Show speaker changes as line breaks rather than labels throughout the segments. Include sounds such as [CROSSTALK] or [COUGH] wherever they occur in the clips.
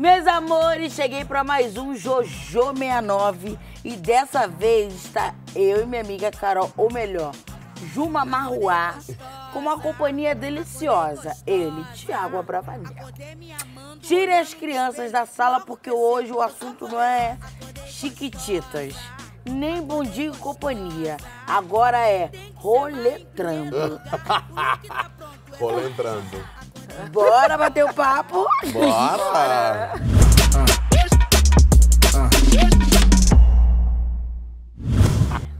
Meus amores, cheguei para mais um Jojo 69 e dessa vez está eu e minha amiga Carol, ou melhor, Juma Marruá, com uma companhia deliciosa. Ele, Tiago Abravanel. Tire as crianças da sala porque hoje o assunto não é chiquititas, nem bom dia e companhia. Agora é roletrando. [LAUGHS]
Roletrando.
Bora bater o papo?
Bora!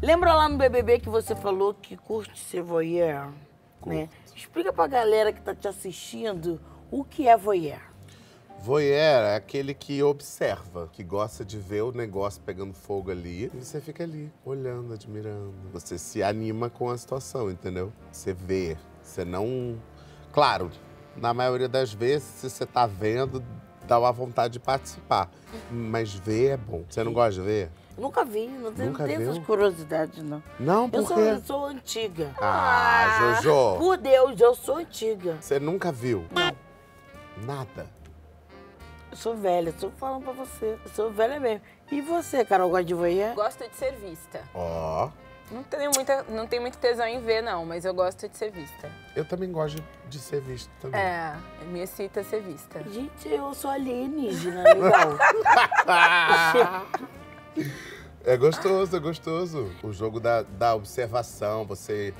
Lembra lá no BBB que você falou que curte ser voyeur? Né? Explica pra galera que tá te assistindo o que é voyeur.
Voyeur é aquele que observa, que gosta de ver o negócio pegando fogo ali e você fica ali, olhando, admirando. Você se anima com a situação, entendeu? Você vê, você não. Claro, na maioria das vezes, se você tá vendo, dá uma vontade de participar. Mas ver é bom. Você não gosta de ver?
Nunca vi, não tenho,
Nunca
tenho essas curiosidades, não.
Não,
Eu
por
sou,
quê?
eu sou antiga.
Ah, Jojo.
Por Deus, eu sou antiga.
Você nunca viu?
Não.
Nada.
Eu sou velha, tô falando pra você. Eu sou velha mesmo. E você, Carol, gosta de voyeur?
Gosto de ser vista.
Ó,
Não tenho, muita, não tenho muito tesão em ver, não, mas eu gosto de ser vista.
eu também gosto de, de ser visto também.
É, me excita ser vista.
Gente, eu sou alienígena, legal. [LAUGHS]
É gostoso, é gostoso. O jogo da, da observação, você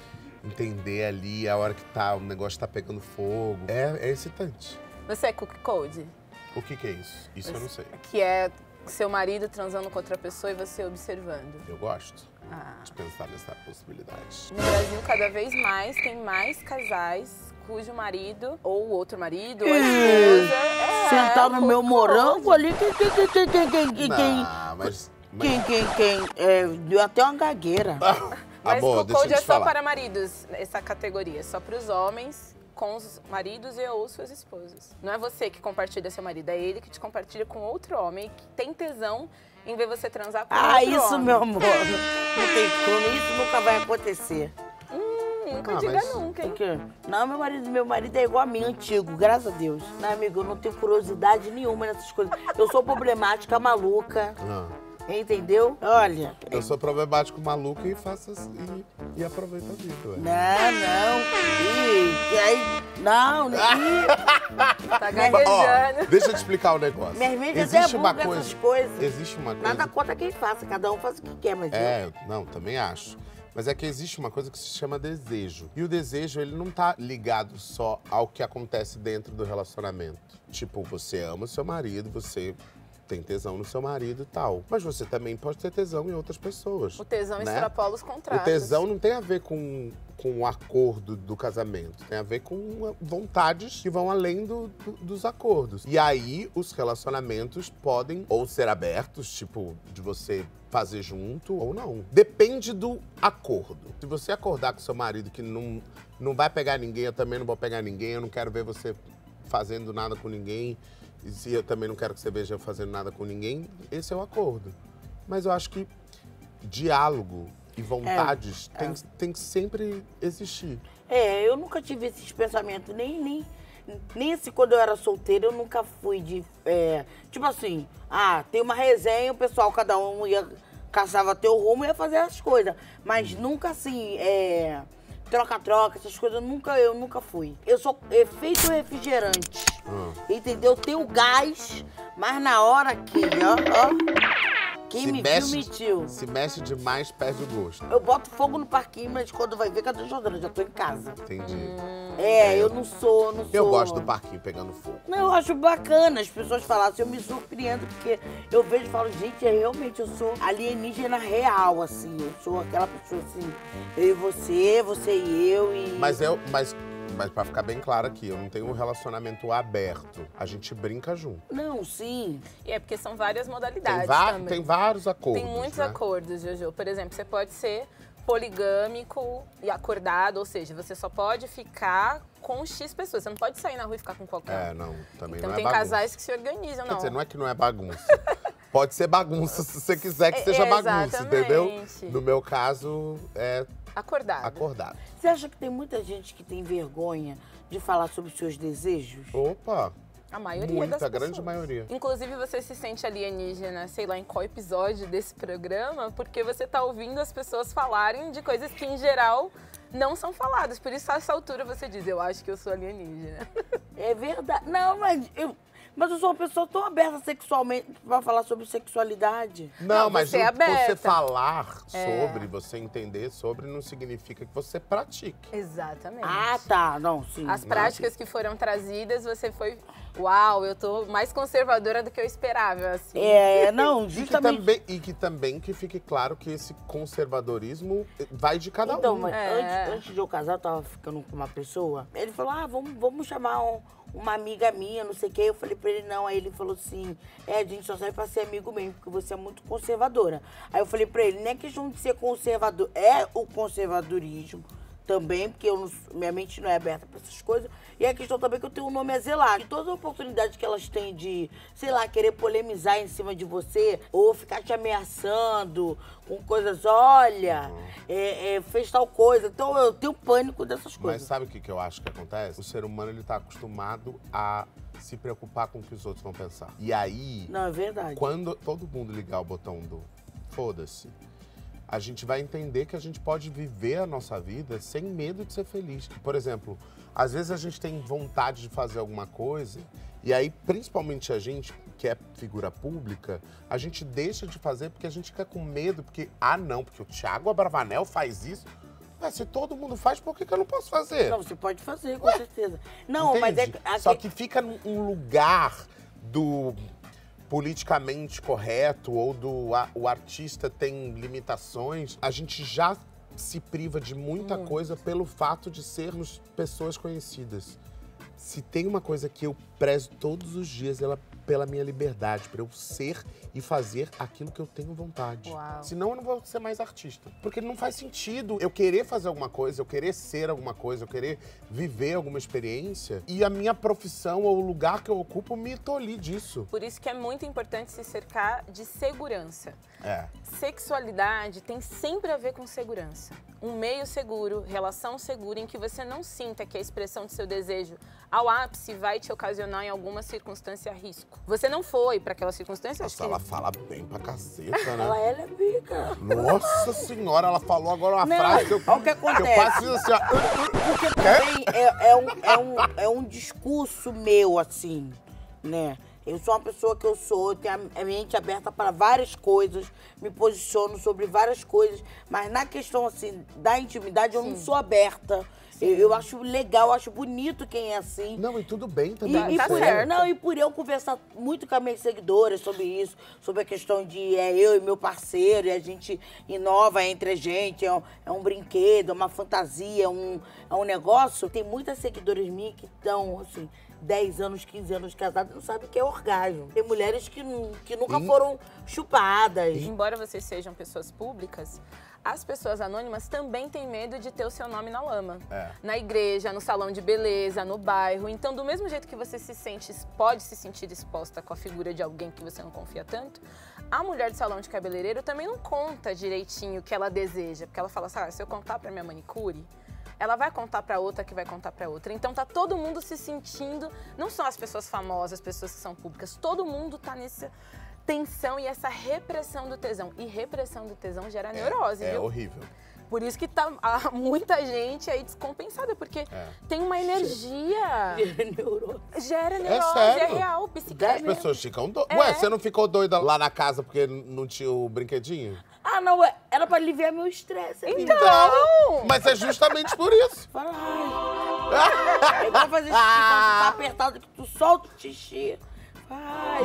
entender ali a hora que tá, o negócio tá pegando fogo. É, é excitante.
Você é cook code?
O que, que é isso? Isso eu não sei.
Que é seu marido transando com outra pessoa e você observando.
Eu gosto
ah.
De pensar nessa possibilidade.
No Brasil, cada vez mais, tem mais casais cujo marido, ou outro marido, ou esposa... É,
sentar no meu morango ali, quem, quem, quem, quem, quem, quem, quem,
mas,
quem, quem, quem, é, deu até uma gagueira.
Ah, [LAUGHS]
ah,
mas Amor,
Cocode é só
falar.
para maridos, essa categoria, só para os homens com os maridos e ou suas esposas. Não é você que compartilha seu marido, é ele que te compartilha com outro homem que tem tesão em ver você transar com
Ah,
outro
isso,
homem.
meu amor. Não tem como, isso nunca vai acontecer.
Hum, nunca
Ah,
diga
mas-
nunca, hein?
Porque, não, meu marido, meu marido é igual a mim, antigo, graças a Deus. Não, amigo, eu não tenho curiosidade nenhuma nessas coisas. Eu sou problemática, maluca,
Ah,
entendeu? Olha,
eu sou problemático maluco e faço assim, e, e aproveito a vida. ué.
não, não. Ih, e aí, não, ih,
Tá [LAUGHS]
Ó,
gaguejando.
deixa eu te explicar o negócio.
minha irmã já
Existe uma coisa.
essas coisas.
Existe uma coisa.
Nada contra quem faça, cada um faz o que quer, mas eu...
É, não, também acho. Mas é que existe uma coisa que se chama desejo. E o desejo, ele não tá ligado só ao que acontece dentro do relacionamento. Tipo, você ama o seu marido, você tem tesão no seu marido e tal. Mas você também pode ter tesão em outras pessoas.
O tesão
né?
extrapola os
O
contratos.
tesão não tem a ver com, com o acordo do casamento. Tem a ver com vontades que vão além do- do- dos acordos. E aí, os relacionamentos podem ou ser abertos, tipo, de você fazer junto ou não. Depende do acordo. Se você acordar com seu marido que não, não vai pegar ninguém, eu também não vou pegar ninguém, eu não quero ver você fazendo nada com ninguém, e se eu também não quero que você veja eu fazendo nada com ninguém, esse é o acordo. Mas eu acho que diálogo e vontades tem, tem que sempre existir.
É, eu nunca tive esses pensamentos, nem, nem, nem esse quando eu era solteira, eu nunca fui de. é, tipo assim, ah, tem uma resenha, o pessoal, cada um ia, caçava teu rumo e ia fazer as coisas. Mas nunca assim, é. Troca-troca, essas coisas, nunca, eu nunca fui. Eu sou efeito refrigerante.
Ah.
Entendeu? Tenho gás, mas na hora que, ó, ó. Quem
Se
me
mexe-
viu, mentiu.
Se mexe demais, perde o gosto.
Eu boto fogo no parquinho, mas quando vai ver, cadê o Jordana? Já tô em casa.
Entendi.
É, eu não sou, eu não sou.
Eu gosto do parquinho pegando fogo.
Não, eu acho bacana as pessoas falarem assim, eu me surpreendo, porque eu vejo e falo, gente, é, realmente eu sou alienígena real, assim. Eu sou aquela pessoa assim, eu e você, você e eu e.
Mas eu. Mas, mas pra ficar bem claro aqui, eu não tenho um relacionamento aberto. A gente brinca junto.
Não, sim.
E é porque são várias modalidades
Tem,
também.
tem vários acordos.
Tem muitos
né?
acordos, Jojo. Por exemplo, você pode ser poligâmico e acordado, ou seja, você só pode ficar com X pessoas. Você não pode sair na rua e ficar com qualquer
É, não, também
Então
não é
tem
bagunça.
casais que se organizam,
Quer
não.
dizer, não é que não é bagunça. Pode ser bagunça se você quiser que [LAUGHS]
É,
seja bagunça, entendeu? No meu caso, é
Acordado.
acordado.
Você acha que tem muita gente que tem vergonha de falar sobre os seus desejos?
Opa,
A maioria
Muita,
das
a grande
pessoas.
maioria.
Inclusive, você se sente alienígena, sei lá em qual episódio desse programa, porque você tá ouvindo as pessoas falarem de coisas que, em geral, não são faladas. Por isso, a essa altura, você diz, eu acho que eu sou alienígena.
É verdade. Não, mas eu, mas eu sou uma pessoa tão aberta sexualmente pra falar sobre sexualidade.
Não,
Não,
mas
você é
você falar
É.
sobre, você entender sobre, não significa que você pratique.
Exatamente.
Ah, tá. Não, sim.
As práticas que foram trazidas, você foi, uau, eu tô mais conservadora do que eu esperava, assim.
É, [LAUGHS] não,
E que,
justamente.
também, e que também que fique claro que esse conservadorismo vai de cada
Então,
um.
mas
É.
antes, antes de eu casar, eu tava ficando com uma pessoa. Ele falou: ah, vamos, vamos chamar um- uma amiga minha, não sei o quê. Eu falei pra ele, não. Aí ele falou assim: é, a gente só serve pra ser amigo mesmo, porque você é muito conservadora. Aí eu falei pra ele: não é questão de ser conservador, é o conservadorismo também, porque não- minha mente não é aberta pra essas coisas. E a questão também que eu tenho um nome a zelar. E todas as oportunidades que elas têm de, sei lá, querer polemizar em cima de você, ou ficar te ameaçando com coisas, olha, é, é, fez tal coisa. Então eu tenho pânico dessas
Mas
coisas.
sabe o que, que eu acho que acontece? O ser humano ele tá acostumado a se preocupar com o que os outros vão pensar. E aí,
Não, é verdade.
quando todo mundo ligar o botão do foda-se, a gente vai entender que a gente pode viver a nossa vida sem medo de ser feliz. Por exemplo, às vezes a gente tem vontade de fazer alguma coisa e aí, principalmente a gente que é figura pública, a gente deixa de fazer porque a gente fica com medo, porque, ah não, porque o Thiago Abravanel faz isso. Mas se todo mundo faz, por que, que eu não posso fazer?
Não, você pode fazer, com certeza. Não, mas é.
Entende? Só que fica num um lugar do politicamente correto ou do a- o artista tem limitações, a gente já se priva de muita coisa pelo fato de sermos pessoas conhecidas. Se tem uma coisa que eu prezo todos os dias, ela pela minha liberdade, para eu ser e fazer aquilo que eu tenho vontade.
Uau.
Senão eu não vou ser mais artista. Porque não faz sentido eu querer fazer alguma coisa, eu querer ser alguma coisa, eu querer viver alguma experiência e a minha profissão ou o lugar que eu ocupo me tolir disso.
Por isso que é muito importante se cercar de segurança.
É.
Sexualidade tem sempre a ver com segurança. Um meio seguro, relação segura, em que você não sinta que a expressão de seu desejo ao ápice vai te ocasionar em alguma circunstância risco. Você não foi para aquela circunstância, acho
Nossa,
que
ela fala bem pra caceta,
Ela
né?
é lésbica.
Nossa senhora, ela falou agora uma
Não,
frase que eu,
olha o que
que eu
acontece.
quase fiz assim, ó.
Porque também é, é um, é, um, é um discurso meu, assim, né? Eu sou uma pessoa que eu sou, tenho a mente aberta para várias coisas, me posiciono sobre várias coisas, mas na questão, assim, da intimidade, eu não sou aberta. Eu, eu acho legal, eu acho bonito quem é assim.
Não, e tudo bem
E,
também.
e
tá
por,
certo.
não, e por eu conversar muito com as minhas seguidoras sobre isso, sobre a questão de é eu e meu parceiro, e a gente inova entre a gente, é um, é um brinquedo, é uma fantasia, é um, é um negócio. Tem muitas seguidoras minhas que estão, assim, 10 anos, 15 anos casadas e não sabem o que é orgasmo. Tem mulheres que, que nunca
Sim.
foram chupadas.
Embora vocês sejam pessoas públicas, as pessoas anônimas também têm medo de ter o seu nome na lama.
É.
Na igreja, no salão de beleza, no bairro. Então, do mesmo jeito que você se sente, pode se sentir exposta com a figura de alguém que você não confia tanto, a mulher de salão de cabeleireiro também não conta direitinho o que ela deseja. Porque ela fala assim, ah, se eu contar pra minha manicure, ela vai contar pra outra que vai contar pra outra. Então tá todo mundo se sentindo, não só as pessoas famosas, as pessoas que são públicas, todo mundo tá nessa tensão e essa repressão do tesão. E repressão do tesão gera neurose,
É
viu?
horrível.
Por isso que tá há [LAUGHS] muita gente aí descompensada, porque
É.
tem uma energia. [LAUGHS]
Neurose.
Gera neurose, é,
sério?
real,
As
psiquiatra.
pessoas ficam doidas.
É.
Ué, você não ficou doida lá na casa porque não tinha o brinquedinho?
Ah, não, é- era pra aliviar meu estresse. amiga.
Então!
Mas é justamente por isso.
Fala, ai. É igual fazer xixi quando tu tá apertado, que tu solta o xixi.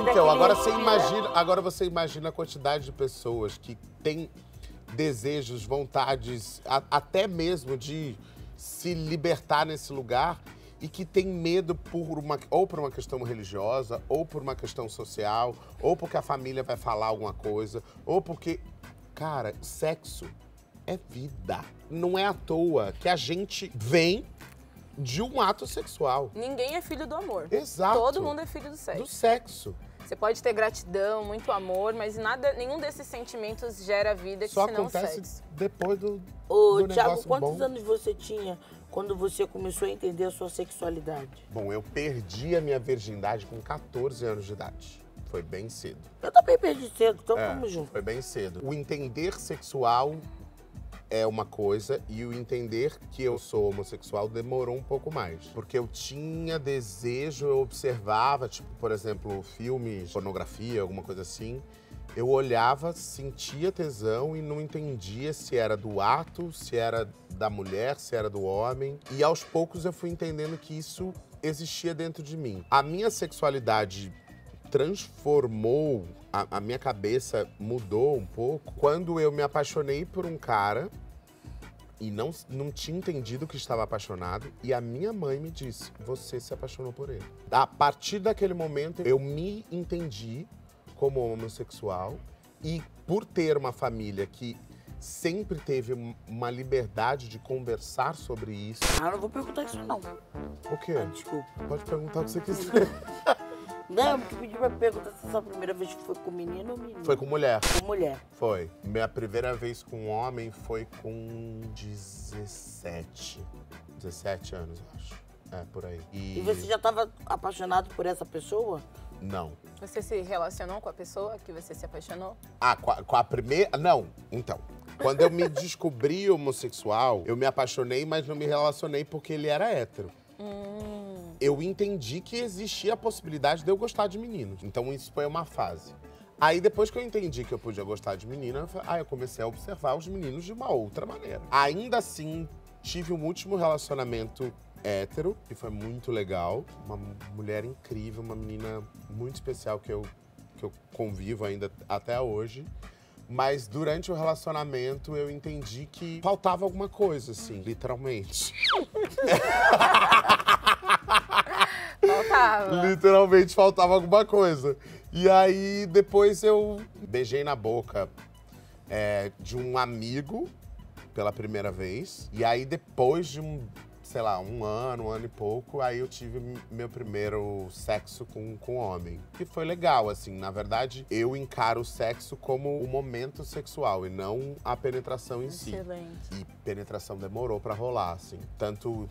Então, agora você imagina, agora você imagina a quantidade de pessoas que têm desejos, vontades, a- até mesmo de se libertar nesse lugar e que tem medo por uma ou por uma questão religiosa, ou por uma questão social, ou porque a família vai falar alguma coisa, ou porque cara, sexo é vida. Não é à toa que a gente vem de um ato sexual.
Ninguém é filho do amor.
Exato.
Todo mundo é filho do sexo.
do sexo.
Você pode ter gratidão, muito amor, mas nada, nenhum desses sentimentos gera vida que
Só
senão
acontece
sexo.
depois do,
Ô,
do
Thiago, quantos
bom.
anos você tinha quando você começou a entender a sua sexualidade?
Bom, eu perdi a minha virgindade com 14 anos de idade. Foi bem cedo.
Eu também perdi cedo, então
É,
vamos junto.
Foi bem cedo. O entender sexual é uma coisa e o entender que eu sou homossexual demorou um pouco mais. Porque eu tinha desejo, eu observava, tipo, por exemplo, filmes, pornografia, alguma coisa assim. Eu olhava, sentia tesão e não entendia se era do ato, se era da mulher, se era do homem. E aos poucos eu fui entendendo que isso existia dentro de mim. A minha sexualidade transformou, a, a minha cabeça mudou um pouco quando eu me apaixonei por um cara e não, não tinha entendido que estava apaixonado. E a minha mãe me disse: Você se apaixonou por ele. A partir daquele momento, eu me entendi como homossexual. E por ter uma família que sempre teve um- uma liberdade de conversar sobre isso.
Ah, não vou perguntar isso não.
O quê?
Ah, desculpa.
Pode perguntar o que você quiser. [LAUGHS]
Não, eu pedi pra perguntar se essa primeira vez foi com menino ou menino.
Foi com mulher.
Com mulher.
Foi. Minha primeira vez com homem foi com 17. 17 anos, eu acho. É, por aí.
E você já tava apaixonado por essa pessoa?
Não.
Você se relacionou com a pessoa que você se apaixonou?
Ah, com a, com a primeira. Não, então. Quando eu me [LAUGHS] descobri homossexual, eu me apaixonei, mas não me relacionei porque ele era hétero. Eu entendi que existia a possibilidade de eu gostar de meninos. Então isso foi uma fase. Aí depois que eu entendi que eu podia gostar de menina, aí eu comecei a observar os meninos de uma outra maneira. Ainda assim, tive um último relacionamento hétero, que foi muito legal. Uma mulher incrível, uma menina muito especial que eu, que eu convivo ainda até hoje. Mas durante o relacionamento eu entendi que faltava alguma coisa, assim, literalmente. [LAUGHS]
Faltava.
Literalmente faltava alguma coisa. E aí depois eu beijei na boca é, de um amigo pela primeira vez. E aí depois de um, sei lá, um ano, um ano e pouco, aí eu tive meu primeiro sexo com, com homem. Que foi legal, assim. Na verdade, eu encaro o sexo como o momento sexual e não a penetração em si.
Excelente.
E penetração demorou pra rolar, assim. Tanto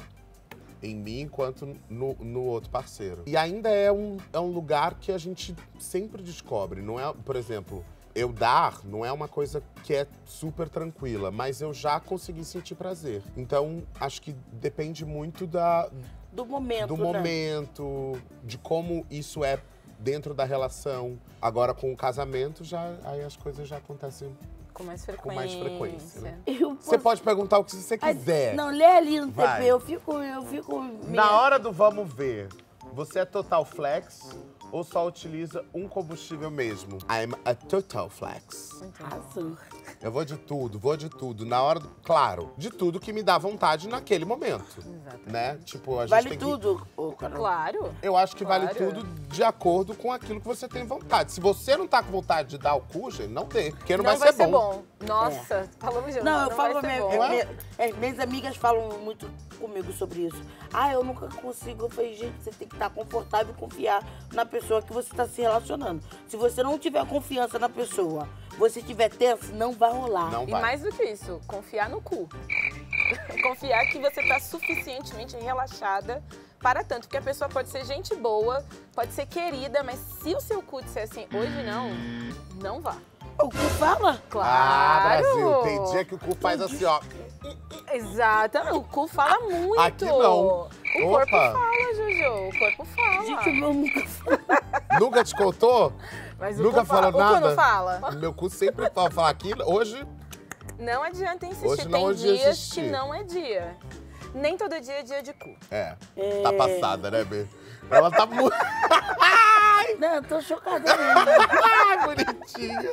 em mim quanto no, no outro parceiro. E ainda é um, é um lugar que a gente sempre descobre. Não é, por exemplo, eu dar não é uma coisa que é super tranquila, mas eu já consegui sentir prazer. Então, acho que depende muito da,
Do momento,
do
né?
momento, de como isso é dentro da relação. Agora, com o casamento, já, aí as coisas já acontecem.
Com mais frequência.
Com mais frequência, né?
Eu
Você
posso-
pode perguntar o que você quiser.
Não, lê ali no
Vai.
TP, eu fico, eu fico... meio-
Na hora do vamos ver, você é total flex ou só utiliza um combustível mesmo? I'm a total flex.
Arrasou.
Eu vou de tudo, vou de tudo. Na hora do. Claro, de tudo que me dá vontade naquele momento.
Exatamente.
Né? Tipo, a gente
Vale
tem que-
tudo, Carol.
Claro.
Eu acho que vale
Claro.
tudo de acordo com aquilo que você tem vontade. Se você não tá com vontade de dar o cu, gente, não dê. Porque não,
Não,
vai, ser, bom.
Nossa, falamos junto.
Não, eu
vai
falo,
ser
minha,
bom.
minha- as minhas amigas falam muito comigo sobre isso. Ah, eu nunca consigo. Eu falei, gente, você tem que estar confortável e confiar na pessoa que você está se relacionando. Se você não tiver confiança na pessoa, você tiver tenso, não vai rolar.
Não
E
vai.
mais do que isso, confiar no cu. [LAUGHS] confiar que você tá suficientemente relaxada para tanto. Porque a pessoa pode ser gente boa, pode ser querida, mas se o seu cu disser assim, hoje não, não vá.
O que fala?
Claro!
Ah, Brasil, tem dia que o cu faz assim, ó.
Exatamente, o cu fala muito.
Aqui não.
O corpo
Opa.
fala, Jojo, o corpo fala.
Gente, o meu nunca fala.
Nunca te contou? [LAUGHS]
Mas o
Nunca
cu fala.
falou
O cu
nada?
não fala?
Meu cu sempre fala, fala aqui. Hoje,
Não adianta insistir,
Hoje não
tem
hoje ia
dias
assistir.
que não é dia. Nem todo dia é dia de cu.
é. Tá passada, né, Bê? Ela tá muito.
Não, eu tô chocada mesmo. [LAUGHS]
Ai, bonitinha.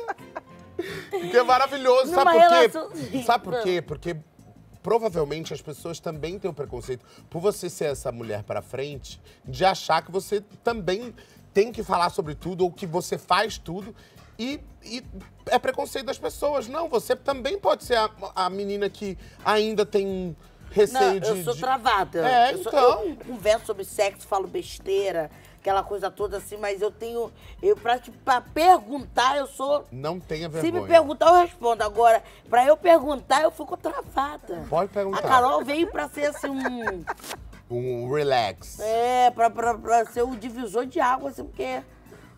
Que é maravilhoso. Sabe
Numa
por quê?
relação-
Sabe por quê? Porque provavelmente as pessoas também têm o preconceito, por você ser essa mulher pra frente, de achar que você também tem que falar sobre tudo ou que você faz tudo. E, e é preconceito das pessoas. Não, você também pode ser a, a menina que ainda tem
Não,
receio de.
eu sou
de-
travada.
É,
eu, sou-
então.
eu converso sobre sexo, falo besteira. aquela coisa toda assim, mas eu tenho. Eu, pra, te- pra perguntar, eu sou.
Não tenha
Se
vergonha.
me perguntar, eu respondo. Agora, pra eu perguntar, eu fico travada.
Pode perguntar.
A Carol veio pra ser assim um.
Um relax.
É, pra, pra, pra ser um divisor de água, assim, porque.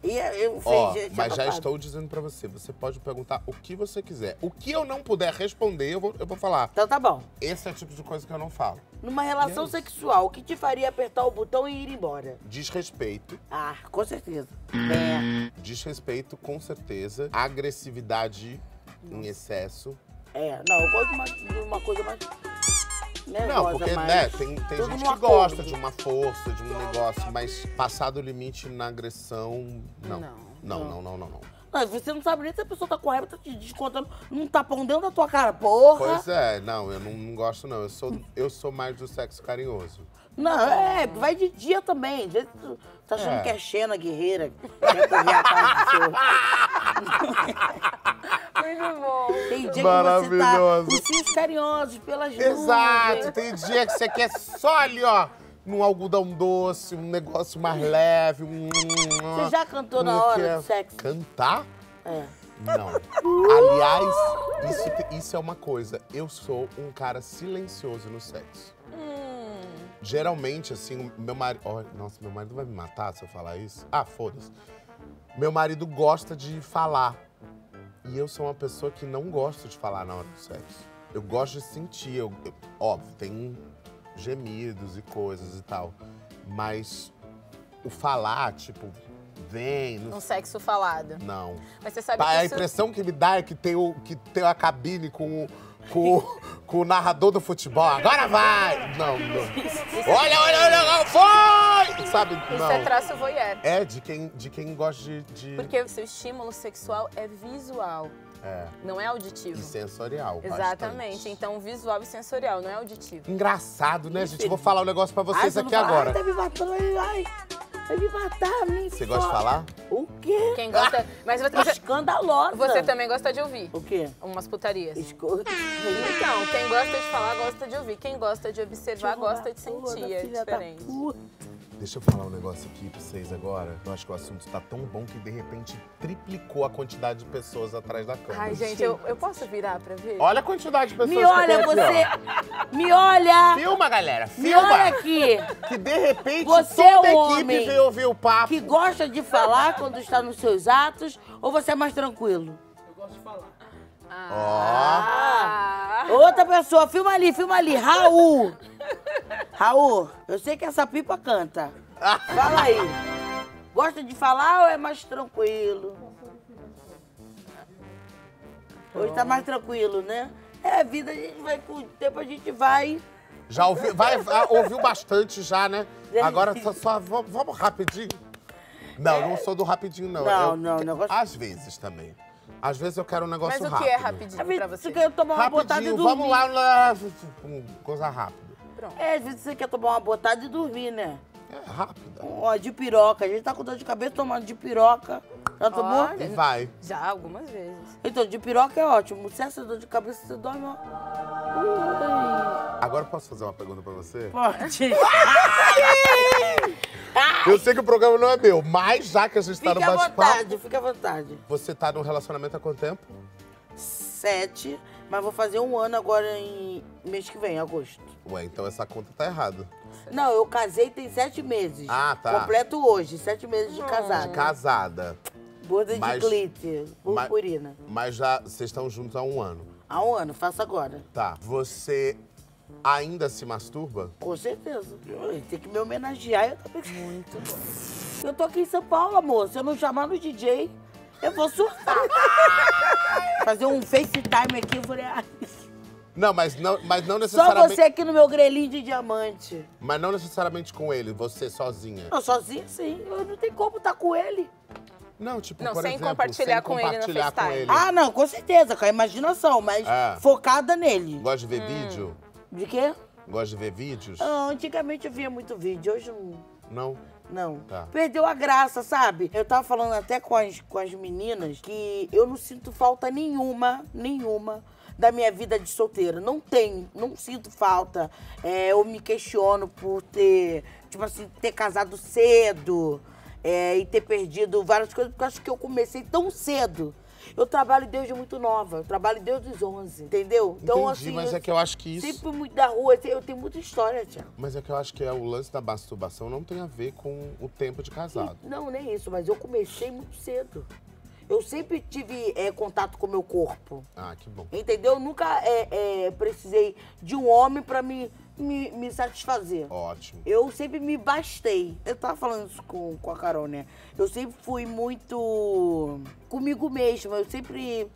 E eu sei, gente,
mas já estou dizendo pra você, você pode perguntar o que você quiser. O que eu não puder responder, eu vou, eu vou falar.
Então tá bom.
Esse é o tipo de coisa que eu não falo.
Numa relação
é
sexual, o que te faria apertar o botão e ir embora?
Desrespeito.
Ah, com certeza. É,
Desrespeito, com certeza. Agressividade em excesso.
é. Não, eu gosto de uma, de uma coisa mais.
Não,
nervosa,
porque,
mais-
né, tem, tem gente que gosta
acordo.
de uma força, de um negócio, mas passar do limite na agressão, não.
Não.
Não, não, não, não, não.
Não, você não sabe nem se a pessoa tá com raiva, tá te descontando um tapão dentro da tua cara, porra.
Pois é, não, eu não, não gosto, não. Eu sou, eu sou mais do sexo carinhoso.
Não, é, vai de dia também. Às vezes tu tá achando
É.
que é Xena, guerreira, quer correr atrás do seu. [LAUGHS]
Muito bom.
Tem dia que você tá
Maravilhoso.
ursinhos carinhosos pelas
Exato,
nuvens.
tem dia que você quer só ali, ó, num algodão doce, um negócio mais leve. Um,
Você já cantou na
um
hora
que
do
é-
sexo?
Cantar?
É.
Não. Aliás, isso, isso é uma coisa. Eu sou um cara silencioso no sexo.
Hum.
Geralmente, assim, meu marido. nossa, meu marido vai me matar se eu falar isso. Ah, foda-se. Meu marido gosta de falar. E eu sou uma pessoa que não gosta de falar na hora do sexo. Eu gosto de sentir. eu- eu- óbvio, tem gemidos e coisas e tal. Mas o falar, tipo, vem. Não.
Um sexo falado.
não.
Mas você sabe
Tá,
que
a
isso...
impressão que me dá é que tem, o, que tem a cabine com, o- com, o- com o narrador do futebol. Agora vai! Não, não. Olha, olha, olha, foi! Sabe?
Isso
Não.
é traço voyeur.
É de quem, de quem gosta de. de-
Porque o seu estímulo sexual é visual,
É.
não é auditivo.
E sensorial.
Exatamente.
bastante.
Então, visual e sensorial, não é auditivo.
Engraçado, né, gente? Vou falar um negócio pra
Ai,
vocês
você não
aqui agora.
Ai, tá me matando, ai, ai. Vai me matar, me
Você gosta de falar?
O quê?
Quem gosta... Mas você, você,
Escandalosa.
você também gosta de ouvir
O quê?
umas putarias.
Esco...
Então, quem gosta de falar, gosta de ouvir. Quem gosta de observar, gosta de sentir. É
filha da
diferente.
puta.
Deixa eu falar um negócio aqui pra vocês agora. Eu acho que o assunto tá tão bom que de repente triplicou a quantidade de pessoas atrás da câmera.
Ai, gente, eu, eu posso virar pra ver?
Olha a quantidade de pessoas
Me
que
olha,
tem aqui,
você. Me olha.
Filma, galera,
Me
filma!
olha aqui.
Que de repente
Você
toda
é
a
um
equipe
homem
veio ouvir o papo.
Que gosta de falar quando está nos seus atos ou você é mais tranquilo?
Ah.
Outra pessoa, filma ali, filma ali. Raul. Raul, eu sei que essa pipa canta. Fala aí. Gosta de falar ou é mais tranquilo? Hoje tá mais tranquilo, né? É, a vida, a gente vai, com o tempo a gente vai.
Já ouvi, vai, ouviu bastante já, né? Agora só, só vamos, vamos rapidinho. Não, não sou do rapidinho, não.
Não,
Eu-
não, negócio-
Às vezes também. Às vezes eu quero um negócio
Mas o
rápido.
que é rapidinho
vezes
pra
você
você?
quer tomar uma botada e
Rapidinho,
dormir.
vamos lá, lá, um, coisa rápida.
Pronto.
É, às vezes você quer tomar uma botada e dormir, né?
É rápida.
Ó, de piroca. A gente tá com dor de cabeça tomando de piroca. Já tomou?
Olha.
E vai.
Já, algumas vezes.
Então, de piroca é ótimo. Se essa dor de cabeça, você dorme, ó. Ui.
Agora eu posso fazer uma pergunta pra você?
Pode. [LAUGHS]
Eu sei que o programa não é meu, mas já que a gente tá no
Fica à
bate-papo,
vontade, fica à vontade.
você tá num relacionamento há quanto tempo?
Sete, mas vou fazer um ano agora em mês que vem, agosto.
Ué, então essa conta tá errada.
Não, eu casei tem sete meses.
Ah, tá.
Completo hoje, sete meses de casado.
Casada.
Borda
Mas-
de glitter,
mas-
purpurina.
Mas já vocês estão juntos há um ano.
Há um ano, faço agora.
Tá. Você ainda se masturba?
Com certeza. Tem que me homenagear. Eu, também... Muito bom. Eu tô aqui em São Paulo, amor. Se eu não chamar no DJ, eu vou surtar. [LAUGHS] Fazer um FaceTime aqui, eu falei, ai,
Não, mas não, mas não
só
necessariamente.
você aqui no meu grelhinho de diamante.
Mas não necessariamente com ele, você sozinha.
Não, sozinha sim. Eu não tenho como estar com ele.
Não, tipo,
Não,
por
sem
exemplo,
compartilhar
sem
com ele no
compartilhar com
FaceTime.
ele.
Ah, não, com certeza, com a imaginação, mas
É.
focada nele.
Gosta de ver vídeo?
De quê?
Gosta de ver vídeos?
Ah, antigamente eu via muito vídeo, hoje não.
Não?
Não.
Tá.
Perdeu a graça, sabe? Eu tava falando até com as, com as meninas que eu não sinto falta nenhuma, nenhuma da minha vida de solteira. Não tenho, não sinto falta. É, eu me questiono por ter, tipo assim, ter casado cedo. é, e ter perdido várias coisas, porque eu acho que eu comecei tão cedo. Eu trabalho desde muito nova, eu trabalho desde os 11, entendeu?
Então, Entendi, assim, mas é que eu acho que isso...
Sempre muito da rua, eu tenho muita história, Tiago.
Mas é que eu acho que é, o lance da masturbação não tem a ver com o tempo de casado.
Não, nem isso, mas eu comecei muito cedo. Eu sempre tive é, contato com o meu corpo.
Ah, que bom.
Entendeu? Eu nunca é, é, precisei de um homem pra me, me, me, satisfazer.
Ótimo.
Eu sempre me bastei. Eu tava falando isso com, com a Carol, né? Eu sempre fui muito comigo mesma. Eu sempre.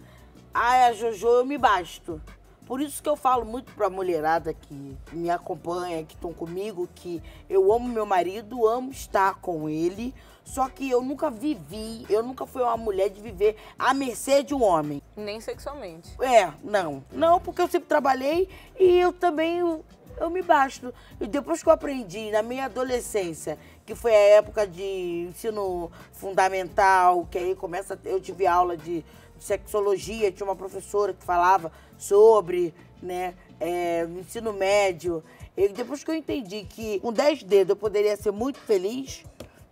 Ai, a Jojo, eu me basto. Por isso que eu falo muito pra mulherada que me acompanha, que estão comigo, que eu amo meu marido, amo estar com ele, só que eu nunca vivi, eu nunca fui uma mulher de viver à mercê de um homem.
Nem sexualmente.
É, não. Não, porque eu sempre trabalhei e eu também eu, me basto. E depois que eu aprendi na minha adolescência, que foi a época de ensino fundamental, que aí começa, eu tive aula de sexologia, tinha uma professora que falava sobre, né, é, ensino médio. E depois que eu entendi que com 10 dedos eu poderia ser muito feliz,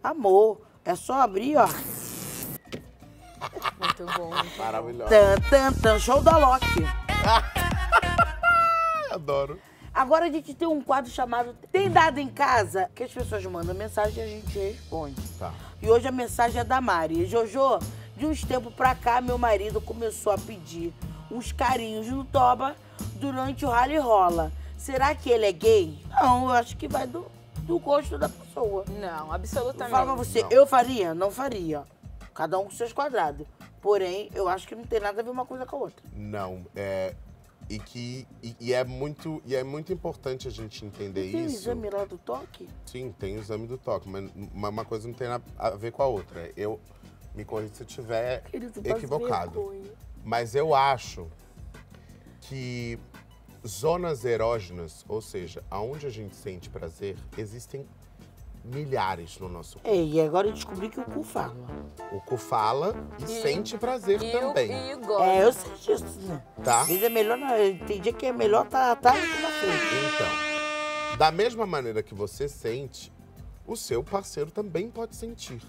amor, é só abrir, ó.
Muito bom.
Maravilhoso.
Tan, tan, tan, show da Loki. [LAUGHS]
Adoro.
Agora a gente tem um quadro chamado Tem Dado em Casa, que as pessoas mandam mensagem e a gente responde.
Tá.
E hoje a mensagem é da Mari. Jojo, de uns tempos pra cá, meu marido começou a pedir uns carinhos no toba durante o rally rola. Será que ele é gay? Não, eu acho que vai do, do gosto da pessoa.
Não, absolutamente.
Fala pra você,
Não.
eu faria? Não faria. Cada um com seus quadrados. Porém, eu acho que não tem nada a ver uma coisa com a outra.
Não, é. E que. E, e é muito, e é muito importante a gente entender
Tem o
isso.
exame lá do toque?
Sim, tem o exame do toque, mas uma, coisa não tem nada a ver com a outra. Eu me corrija se eu estiver equivocado. Mas eu acho que zonas erógenas, ou seja, aonde a gente sente prazer, existem milhares no nosso corpo.
Ei, e agora eu descobri que o cu fala.
O cu fala e,
E-
sente prazer
E o,
também,
e o gosto.
É, eu sei disso, né?
tá?
Às vezes é melhor, na- tem dia que é melhor tá atrás do que na frente.
Então, da mesma maneira que você sente, o seu parceiro também pode sentir.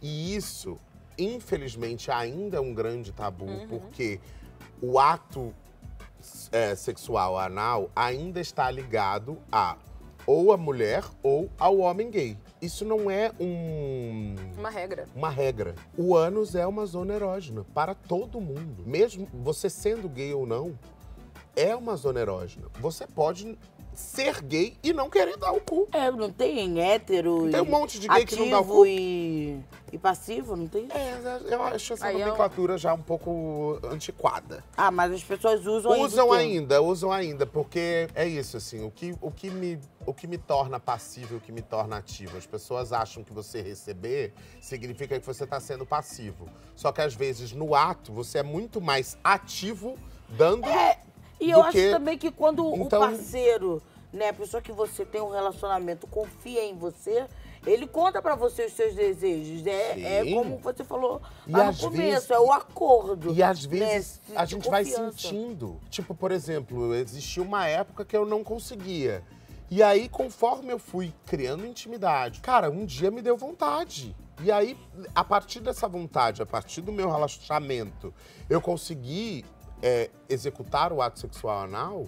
E isso, infelizmente, ainda é um grande tabu, porque o ato é, sexual anal ainda está ligado a ou a mulher ou ao homem gay. Isso não é um
Uma regra.
uma regra. O ânus é uma zona erógena para todo mundo. Mesmo você sendo gay ou não, é uma zona erógena. Você pode ser gay e não querer dar o cu.
É, não tem hétero
Tem um monte de gay que não dá o cu.
e, e passivo, não tem?
É, eu acho essa
Aí é um-
nomenclatura já um pouco antiquada.
Ah, mas as pessoas usam ainda.
Usam
termo.
ainda, usam ainda, porque é isso, assim, o que, o que, me, o que me torna passivo e o que me torna ativo. As pessoas acham que você receber significa que você está sendo passivo. Só que às vezes, no ato, você é muito mais ativo dando.
E eu acho
que-
também que quando
Então-
o parceiro, né, a pessoa que você tem um relacionamento, confia em você, ele conta pra você os seus desejos. É, é como você falou
E
lá no começo,
vezes-
é o acordo.
E às
né,
vezes
de-
a gente vai
confiança.
sentindo. Tipo, por exemplo, existia uma época que eu não conseguia. E aí, conforme eu fui criando intimidade, cara, um dia me deu vontade. E aí, a partir dessa vontade, a partir do meu relaxamento, eu consegui é, executar o ato sexual anal,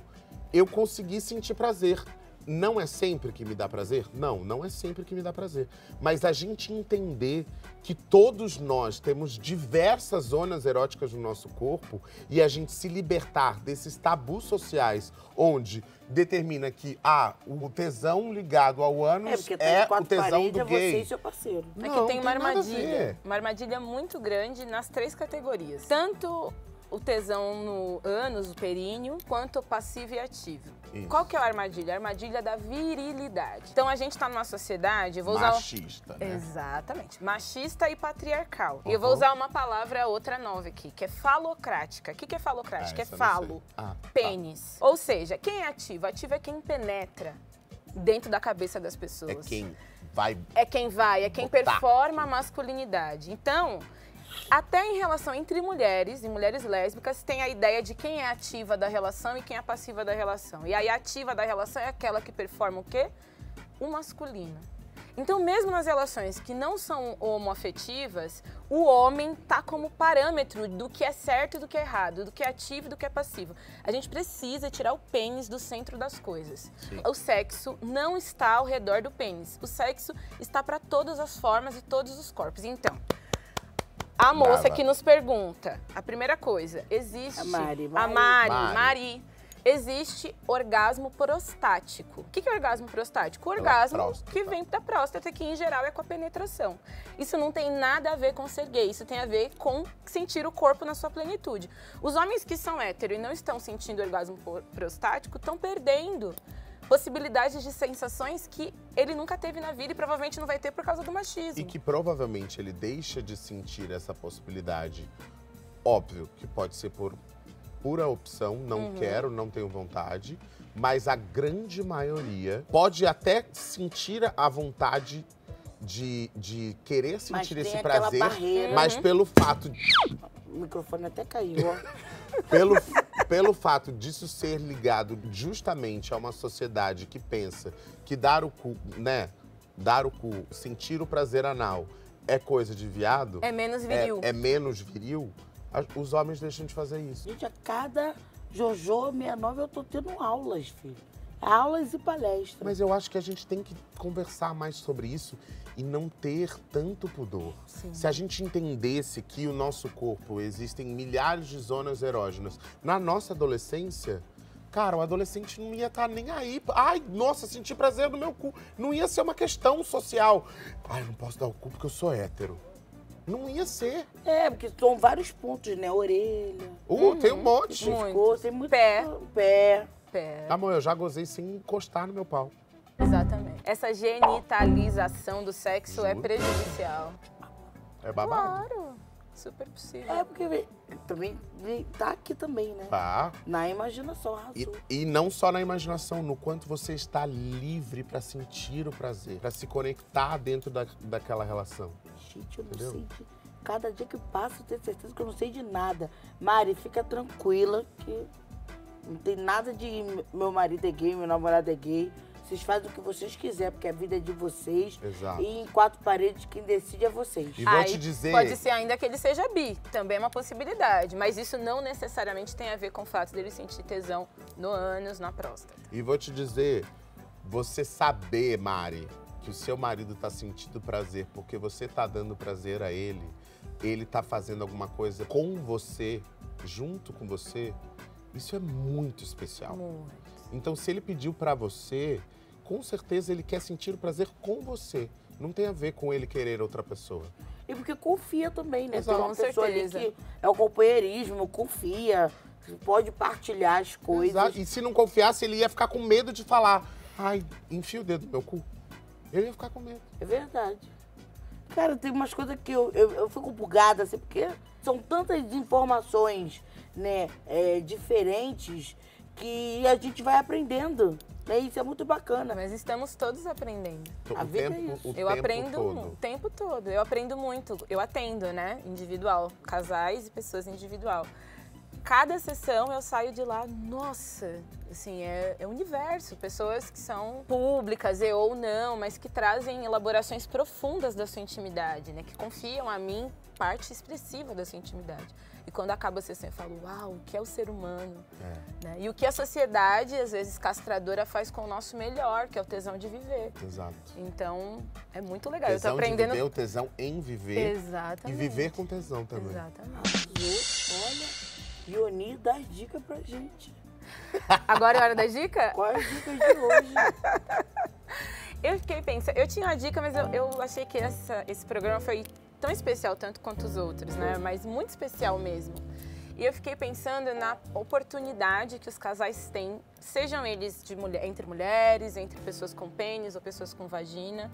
eu consegui sentir prazer. Não é sempre que me dá prazer? Não, não é sempre que me dá prazer. Mas a gente entender que todos nós temos diversas zonas eróticas no nosso corpo e a gente se libertar desses tabus sociais, onde determina que ah, o tesão ligado ao ânus
É, porque
é o
quatro
tesão
paredes,
do
é
gay.
você e seu parceiro.
É
Não,
que tem uma
tem nada a
armadilha. Uma armadilha muito grande nas três categorias. Tanto o tesão no ânus, o períneo, quanto o passivo e ativo.
Isso.
Qual que é a armadilha? A armadilha da virilidade. Então a gente tá numa sociedade, vou usar. o-
Machista, né?
Exatamente. Machista e patriarcal. E eu vou
Uhum.
usar uma palavra outra nova aqui, que é falocrática. O que, que é falocrática?
Ah,
é falo,
Ah, tá.
pênis. Ou seja, quem é ativo? Ativo é quem penetra dentro da cabeça das pessoas.
É quem vai
É quem vai, é quem
Botar.
performa a masculinidade. Então, até em relação entre mulheres e mulheres lésbicas, tem a ideia de quem é ativa da relação e quem é passiva da relação. E aí, a ativa da relação é aquela que performa o quê? O masculino. Então, mesmo nas relações que não são homoafetivas, o homem tá como parâmetro do que é certo e do que é errado, do que é ativo e do que é passivo. A gente precisa tirar o pênis do centro das coisas.
Sim.
O sexo não está ao redor do pênis. O sexo está para todas as formas e todos os corpos. Então, a moça
Brava.
que nos pergunta, a primeira coisa, existe
A Mari,
a
Mari.
Mari,
Mari.
Mari, existe orgasmo prostático. O que que é orgasmo prostático? O orgasmo
próstata.
que vem da próstata, que em geral é com a penetração. Isso não tem nada a ver com ser gay, isso tem a ver com sentir o corpo na sua plenitude. Os homens que são hétero e não estão sentindo orgasmo prostático estão perdendo possibilidades de sensações que ele nunca teve na vida e provavelmente não vai ter por causa do machismo.
E que provavelmente ele deixa de sentir essa possibilidade. Óbvio que pode ser por pura opção, não
Uhum.
quero, não tenho vontade. Mas a grande maioria pode até sentir a vontade de, de querer sentir esse prazer, mas pelo fato de
O microfone até caiu, ó. [LAUGHS]
pelo, pelo fato disso ser ligado justamente a uma sociedade que pensa que dar o cu, né? Dar o cu, sentir o prazer anal é coisa de viado,
É menos
é,
viril.
é menos viril, os homens deixam de fazer isso.
Gente, a cada Jojo 69 eu tô tendo aulas, filho. Aulas e palestras.
Mas eu acho que a gente tem que conversar mais sobre isso e não ter tanto pudor.
Sim.
Se a gente entendesse que o nosso corpo existem milhares de zonas erógenas na nossa adolescência, cara, o adolescente não ia estar nem aí. Ai, nossa, senti prazer no meu cu. Não ia ser uma questão social. Ai, eu não posso dar o cu porque eu sou hétero. Não ia ser.
É, porque são vários pontos, né? Orelha,
Uh, tem um monte.
Muito.
pescoço, tem muito.
Pé.
Pé.
Pé.
Amor, eu já gozei sem encostar no meu pau.
Exatamente. Essa genitalização do sexo é
Juro.
prejudicial.
É babado.
Claro, super possível.
É, porque vem- também vem- tá aqui também, né?
Tá.
Na imaginação,
E,
arrasou.
e não só na imaginação, no quanto você está livre pra sentir o prazer, pra se conectar dentro da, daquela relação.
Gente, eu não
Entendeu?
sei de. Cada dia que passa, eu tenho certeza que eu não sei de nada. Mari, fica tranquila que não tem nada de meu marido é gay, meu namorado é gay. Vocês fazem o que vocês quiserem, porque a vida é de vocês.
Exato.
E em quatro paredes, quem decide é vocês.
E vou
Aí
te dizer.
Pode ser ainda que ele seja bi, também é uma possibilidade. Mas isso não necessariamente tem a ver com o fato dele sentir tesão no ânus, na próstata.
E vou te dizer, você saber, Mari, que o seu marido tá sentindo prazer porque você tá dando prazer a ele, ele tá fazendo alguma coisa com você, junto com você, isso é muito especial.
Muito.
Então, se ele pediu pra você, com certeza ele quer sentir o prazer com você. Não tem a ver com ele querer outra pessoa.
E porque confia também, né?
Exato.
Tem uma
Com
pessoa ali
certeza.
que é o companheirismo, confia, pode partilhar as coisas.
Exato. E se não confiasse, ele ia ficar com medo de falar. Ai, enfia o dedo no meu cu. Ele ia ficar com medo.
É verdade. Cara, tem umas coisas que eu, eu, eu fico bugada, assim, porque são tantas informações, né, é, diferentes, que a gente vai aprendendo. Né? Isso é muito bacana.
Mas estamos todos aprendendo.
O
A vida é
tempo,
isso.
o
eu
tempo
aprendo
todo.
o tempo todo. Eu aprendo muito. Eu atendo, né? Individual. Casais e pessoas individual. Cada sessão eu saio de lá, nossa, assim, é, é universo. Pessoas que são públicas e ou não, mas que trazem elaborações profundas da sua intimidade, né? Que confiam a mim parte expressiva da sua intimidade. E quando acaba a sessão, eu falo, uau, o que é o ser humano?
É,
né? E o que a sociedade, às vezes castradora, faz com o nosso melhor, que é o tesão de viver.
exato.
Então, é muito legal.
Tesão
eu tô aprendendo.
de viver, o tesão em viver.
Exatamente.
E viver com tesão também.
Exatamente.
Arrasou. Olha, Ioni dá as dicas pra gente.
Agora é hora da dica? [LAUGHS]
Quais as dicas de hoje? [LAUGHS]
Eu fiquei pensando, eu tinha uma dica, mas eu, eu achei que essa- esse programa foi tão especial tanto quanto os outros, né? Mas muito especial mesmo. E eu fiquei pensando na oportunidade que os casais têm, sejam eles de mulher, entre mulheres, entre pessoas com pênis ou pessoas com vagina,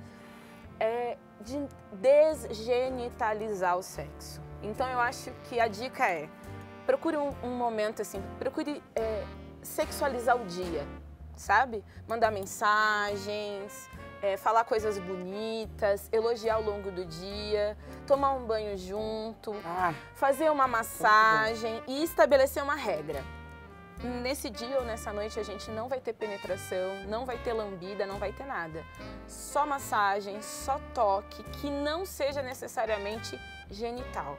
é, de desgenitalizar o sexo. Então eu acho que a dica é procure um, um momento assim, procure é, sexualizar o dia, sabe? Mandar mensagens, é, falar coisas bonitas, elogiar ao longo do dia, tomar um banho junto,
Ah,
fazer uma massagem e estabelecer uma regra. nesse dia ou nessa noite a gente não vai ter penetração, não vai ter lambida, não vai ter nada. Só massagem, só toque, que não seja necessariamente genital.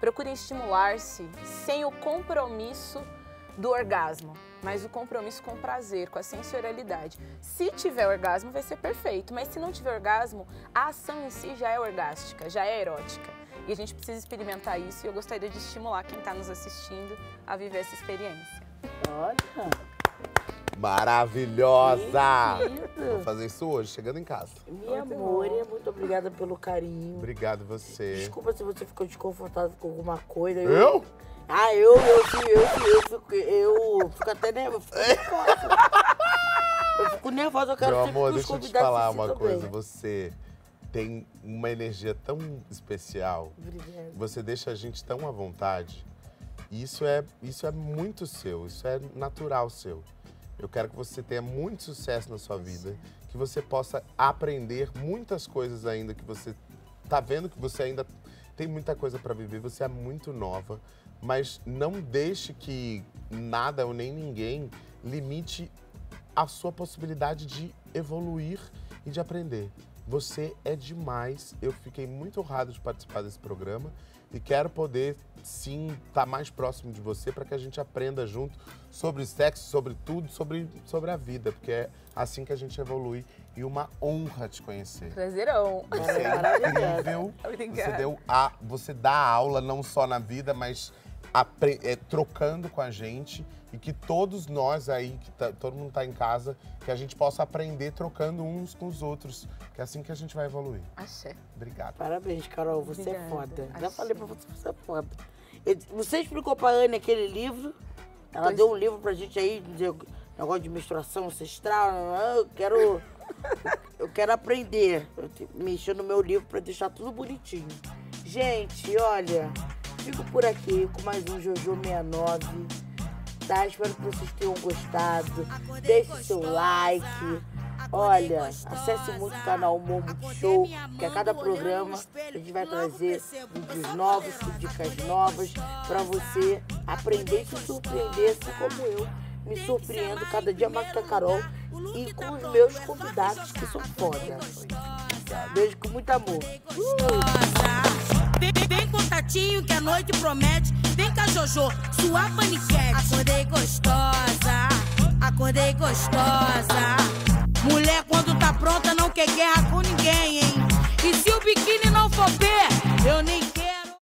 Procurem estimular-se sem o compromisso do orgasmo, mas o compromisso com o prazer, com a sensorialidade. Se tiver orgasmo, vai ser perfeito, mas se não tiver orgasmo, a ação em si já é orgástica, já é erótica. E a gente precisa experimentar isso e eu gostaria de estimular quem está nos assistindo a viver essa experiência.
Olha.
Maravilhosa!
Que lindo.
Vou fazer isso hoje, chegando em casa.
Minha amor,
bom.
muito obrigada pelo carinho.
Obrigado você.
Desculpa se você ficou desconfortável com alguma coisa.
Eu?
Ah, eu, eu, eu, eu, eu, fico, eu fico até nervosa. Eu fico [LAUGHS] nervosa, eu quero
Meu amor, deixa eu te falar uma coisa. Você tem uma energia tão especial.
Obrigada.
Você deixa a gente tão à vontade. E isso é, isso é muito seu, isso é natural seu. Eu quero que você tenha muito sucesso na sua vida, que você possa aprender muitas coisas ainda que você tá vendo que você ainda tem muita coisa para viver, você é muito nova, mas não deixe que nada ou nem ninguém limite a sua possibilidade de evoluir e de aprender. Você é demais. Eu fiquei muito honrado de participar desse programa e quero poder sim estar mais próximo de você para que a gente aprenda junto sobre sexo, sobre tudo, sobre, sobre a vida, porque é assim que a gente evolui e uma honra te conhecer.
Prazerão.
Você é incrível.
Obrigada.
Você deu a, você dá aula não só na vida, mas apre- é, trocando com a gente e que todos nós aí, que tá- todo mundo tá em casa, que a gente possa aprender trocando uns com os outros, que é assim que a gente vai evoluir.
Axé.
Obrigado.
Parabéns, Carol, você é
Obrigada.
foda. Já
Achei.
falei pra você, você é foda. Você explicou pra Anne aquele livro? Ela
Pois-
deu um livro pra gente aí, de negócio de menstruação ancestral. Eu quero. [LAUGHS] Eu quero aprender. Eu te- mexer no meu livro pra deixar tudo bonitinho. Gente, olha, fico por aqui com mais um Jojo 69. Tá? Espero que vocês tenham gostado. Deixe seu like. Olha, acesse muito o canal Momo Show, que a cada programa a gente vai trazer vídeos novos, dicas novas, pra você aprender e se surpreender, assim como eu me surpreendo cada dia mais com a Carol e com os meus convidados que são foda. Beijo com muito amor.
Vem, vem, vem contatinho que a noite promete. Vem cá, Jojo, sua paniquete. Acordei gostosa, acordei gostosa. Mulher, quando tá pronta, não quer guerra com ninguém, hein? E se o biquíni não for B,